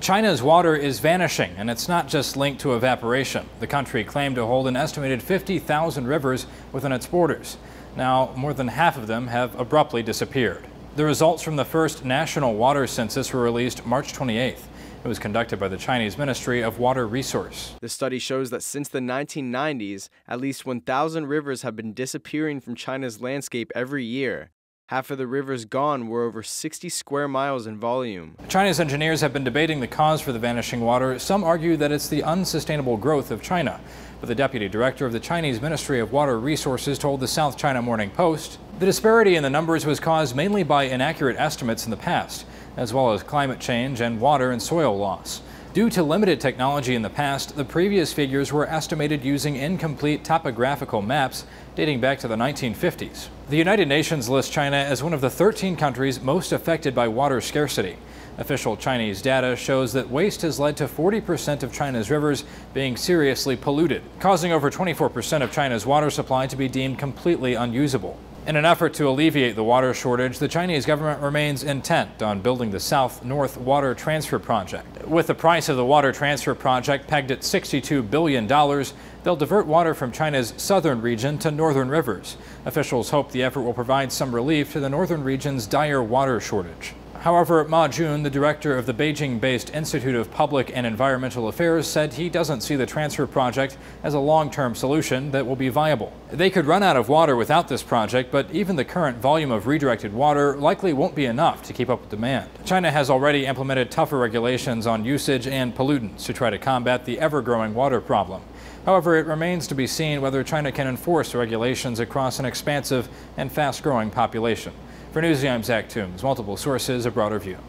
China's water is vanishing, and it's not just linked to evaporation. The country claimed to hold an estimated 50,000 rivers within its borders. Now, more than half of them have abruptly disappeared. The results from the first national water census were released March 28th. It was conducted by the Chinese Ministry of Water Resource. The study shows that since the 1990s, at least 1,000 rivers have been disappearing from China's landscape every year. Half of the rivers gone were over 60 square miles in volume. China's engineers have been debating the cause for the vanishing water. Some argue that it's the unsustainable growth of China. But the deputy director of the Chinese Ministry of Water Resources told the South China Morning Post the disparity in the numbers was caused mainly by inaccurate estimates in the past, as well as climate change and water and soil loss. Due to limited technology in the past, the previous figures were estimated using incomplete topographical maps dating back to the 1950s. The United Nations lists China as one of the 13 countries most affected by water scarcity. Official Chinese data shows that waste has led to 40% of China's rivers being seriously polluted, causing over 24% of China's water supply to be deemed completely unusable. In an effort to alleviate the water shortage, the Chinese government remains intent on building the South-North Water Transfer Project. With the price of the water transfer project pegged at $62 billion, they'll divert water from China's southern region to northern rivers. Officials hope the effort will provide some relief to the northern region's dire water shortage. However, Ma Jun, the director of the Beijing-based Institute of Public and Environmental Affairs, said he doesn't see the transfer project as a long-term solution that will be viable. They could run out of water without this project, but even the current volume of redirected water likely won't be enough to keep up with demand. China has already implemented tougher regulations on usage and pollutants to try to combat the ever-growing water problem. However, it remains to be seen whether China can enforce regulations across an expansive and fast-growing population. For Newsy, I'm Zach Toombs. Multiple sources, a broader view.